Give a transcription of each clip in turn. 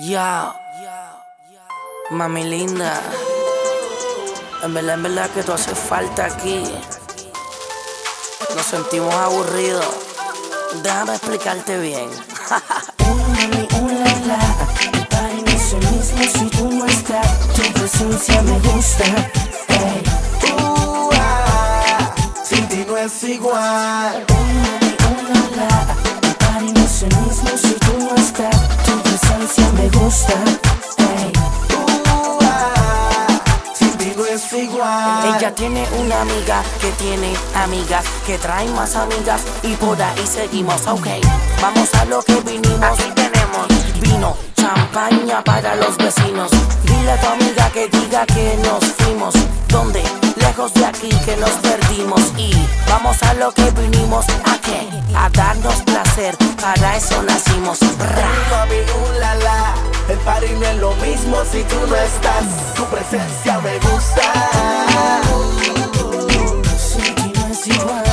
Ya, mami linda, en verdad, en verdad que tú haces falta aquí. Nos sentimos aburridos. Déjame explicarte bien. Tu presencia me gusta. Ey. Uh, ah, sin ti no es igual. No es el mismo si tú no estás. Tu presencia me gusta. Ey. Uh, ah, sin ti no es igual. Ella tiene una amiga que tiene amigas que traen más amigas y por ahí seguimos. Ok, vamos a lo que vinimos. Aquí tenemos vino, para los vecinos. Dile a tu amiga que diga que nos fuimos. ¿Dónde? Lejos de aquí que nos perdimos. Y vamos a lo que vinimos. ¿A qué? A darnos placer. Para eso nacimos. Ra. La, la. El party no es lo mismo si tú no estás. Tu presencia me gusta. Sin ti no es igual.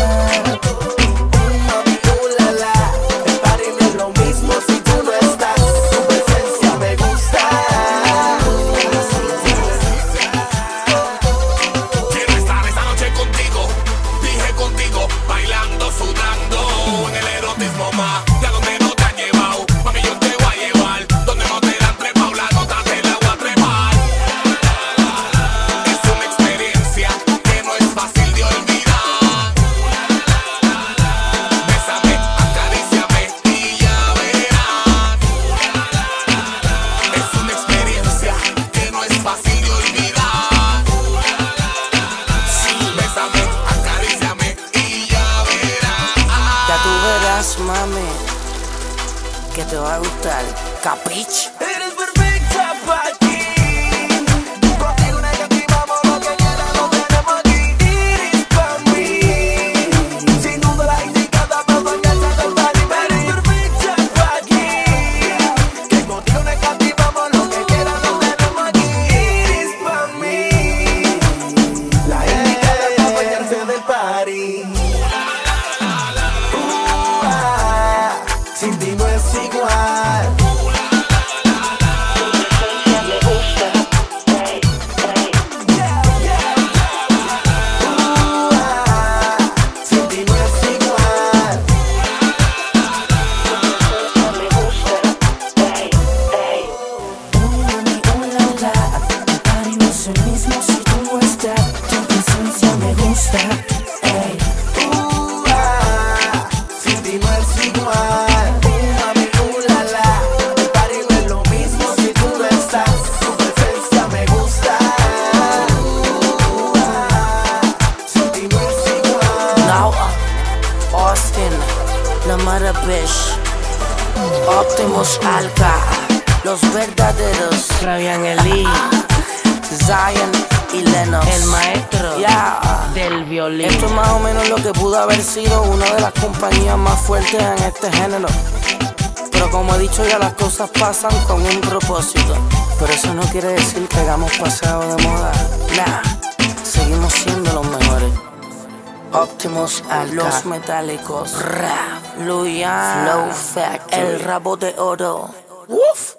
Bailando, sudando en el erotismo más. Tú verás, mami, que te va a gustar. Capich. Sin ti Optimus Alka, los verdaderos, Fabian Eli, Zion y Lennox, el maestro del violín. Esto es más o menos lo que pudo haber sido una de las compañías más fuertes en este género. Pero como he dicho ya las cosas pasan con un propósito. Pero eso no quiere decir que hagamos pasado de moda. Alka, Los Metálicos, Rap, Luyan, Flow Fact, El Rabo de Oro. Uf.